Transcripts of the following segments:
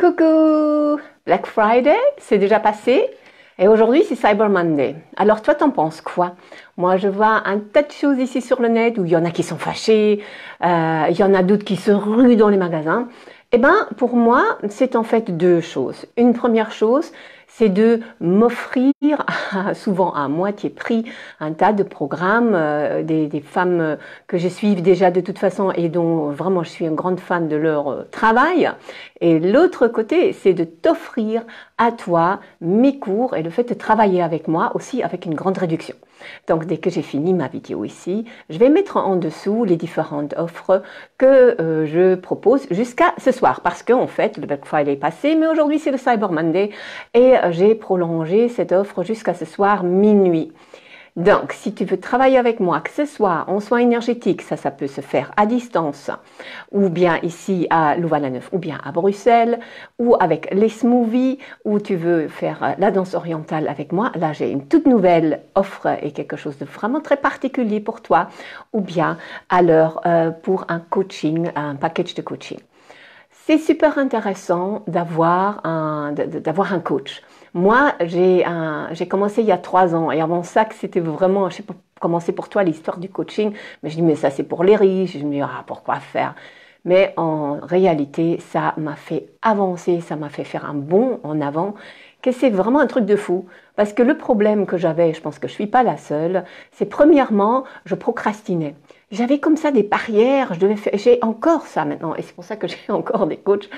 Coucou Black Friday, c'est déjà passé et aujourd'hui c'est Cyber Monday. Alors toi t'en penses quoi? Moi je vois un tas de choses ici sur le net où il y en a qui sont fâchés, euh, il y en a d'autres qui se ruent dans les magasins. Eh ben pour moi c'est en fait deux choses. Une première chose c'est de m'offrir, souvent à moitié prix, un tas de programmes, euh, des, femmes que je suis déjà de toute façon et dont vraiment je suis une grande fan de leur euh, travail. Et l'autre côté, c'est de t'offrir à toi mes cours et le fait de travailler avec moi aussi avec une grande réduction. Donc dès que j'ai fini ma vidéo ici, je vais mettre en dessous les différentes offres que euh, je propose jusqu'à ce soir parce qu'en fait le Black Friday est passé, mais aujourd'hui c'est le Cyber Monday et j'ai prolongé cette offre jusqu'à ce soir minuit. Donc, si tu veux travailler avec moi, que ce soit en soins énergétiques, ça, ça peut se faire à distance, ou bien ici à Louvain-la-Neuve, ou bien à Bruxelles, ou avec les smoothies, ou tu veux faire la danse orientale avec moi, là j'ai une toute nouvelle offre et quelque chose de vraiment très particulier pour toi, ou bien alors euh, pour un coaching, un package de coaching. C'est super intéressant d'avoir un, d'avoir un coach. Moi, j'ai commencé il y a trois ans et avant ça, c'était vraiment, je sais pas comment pour toi l'histoire du coaching, mais je dis mais ça c'est pour les riches. Je me dis ah pourquoi faire? Mais en réalité, ça m'a fait avancer, ça m'a fait faire un bond en avant que c'est vraiment un truc de fou. Parce que le problème que j'avais, je pense que je ne suis pas la seule, c'est premièrement, je procrastinais j'avais comme ça des barrières, je devais faire, j'ai encore ça maintenant, et c'est pour ça que j'ai encore des coachs.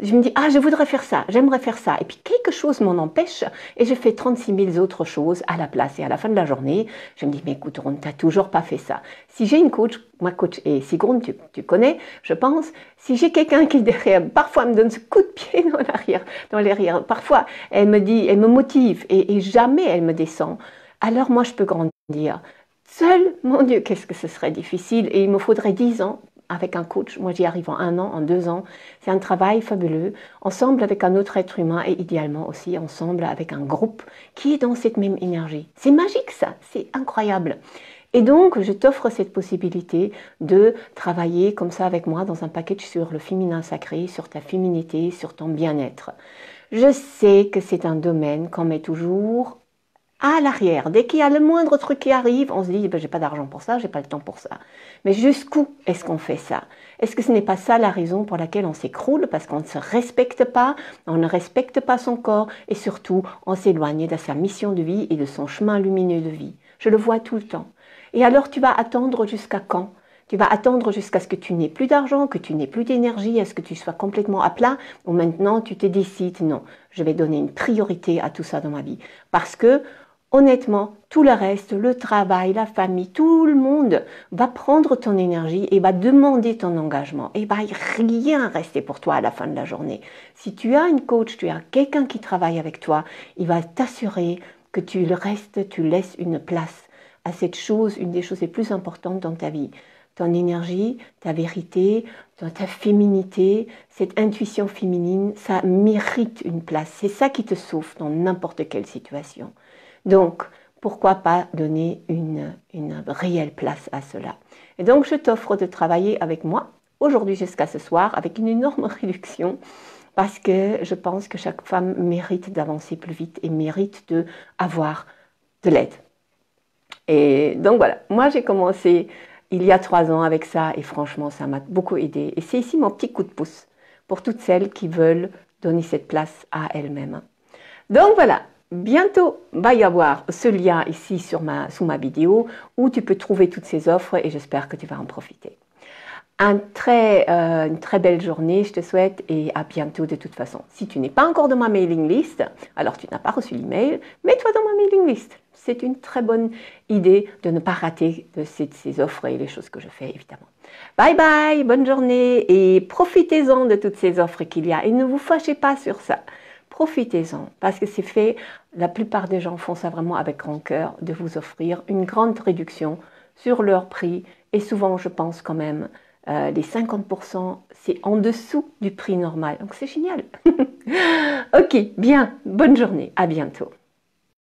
Je me dis, ah, je voudrais faire ça, j'aimerais faire ça, et puis quelque chose m'en empêche, et je fais 36 000 autres choses à la place. Et à la fin de la journée, je me dis, mais écoute, on t'a toujours pas fait ça. Si j'ai une coach, ma coach, et Sigrun, tu, tu connais, je pense, si j'ai quelqu'un qui derrière, parfois me donne ce coup de pied dans l'arrière, dans l'arrière, parfois elle me dit, elle me motive, et jamais elle me descend, alors moi je peux grandir. Seul, mon Dieu, qu'est-ce que ce serait difficile. Et il me faudrait dix ans avec un coach. Moi, j'y arrive en un an, en deux ans. C'est un travail fabuleux, ensemble avec un autre être humain et idéalement aussi ensemble avec un groupe qui est dans cette même énergie. C'est magique ça, c'est incroyable. Et donc, je t'offre cette possibilité de travailler comme ça avec moi dans un package sur le féminin sacré, sur ta féminité, sur ton bien-être. Je sais que c'est un domaine qu'on met toujours à l'arrière. Dès qu'il y a le moindre truc qui arrive, on se dit, ben, j'ai pas d'argent pour ça, j'ai pas le temps pour ça. Mais jusqu'où est-ce qu'on fait ça? Est-ce que ce n'est pas ça la raison pour laquelle on s'écroule? Parce qu'on ne se respecte pas, on ne respecte pas son corps et surtout on s'éloigne de sa mission de vie et de son chemin lumineux de vie. Je le vois tout le temps. Et alors tu vas attendre jusqu'à quand? Tu vas attendre jusqu'à ce que tu n'aies plus d'argent, que tu n'aies plus d'énergie, à ce que tu sois complètement à plat, ou maintenant tu te décides, non, je vais donner une priorité à tout ça dans ma vie. Parce que honnêtement, tout le reste, le travail, la famille, tout le monde va prendre ton énergie et va demander ton engagement. Et va rien rester pour toi à la fin de la journée. Si tu as une coach, tu as quelqu'un qui travaille avec toi, il va t'assurer que tu le restes, tu laisses une place à cette chose, une des choses les plus importantes dans ta vie. Ton énergie, ta vérité, ta féminité, cette intuition féminine, ça mérite une place. C'est ça qui te sauve dans n'importe quelle situation. Donc, pourquoi pas donner une, réelle place à cela Et donc, je t'offre de travailler avec moi aujourd'hui jusqu'à ce soir avec une énorme réduction parce que je pense que chaque femme mérite d'avancer plus vite et mérite de de l'aide. Et donc voilà, moi j'ai commencé il y a trois ans avec ça et franchement ça m'a beaucoup aidé. Et c'est ici mon petit coup de pouce pour toutes celles qui veulent donner cette place à elles-mêmes. Donc voilà, Bientôt va y avoir ce lien ici sur ma, sous ma vidéo où tu peux trouver toutes ces offres et j'espère que tu vas en profiter. Un très, euh, une très belle journée, je te souhaite, et à bientôt de toute façon. Si tu n'es pas encore dans ma mailing list, alors tu n'as pas reçu l'email, mets-toi dans ma mailing list. C'est une très bonne idée de ne pas rater de ces, offres et les choses que je fais, évidemment. Bye bye, bonne journée, et profitez-en de toutes ces offres qu'il y a, et ne vous fâchez pas sur ça profitez-en parce que c'est fait, la plupart des gens font ça vraiment avec grand cœur, de vous offrir une grande réduction sur leur prix et souvent je pense quand même euh, les 50% c'est en dessous du prix normal donc c'est génial. ok, bien, bonne journée, à bientôt.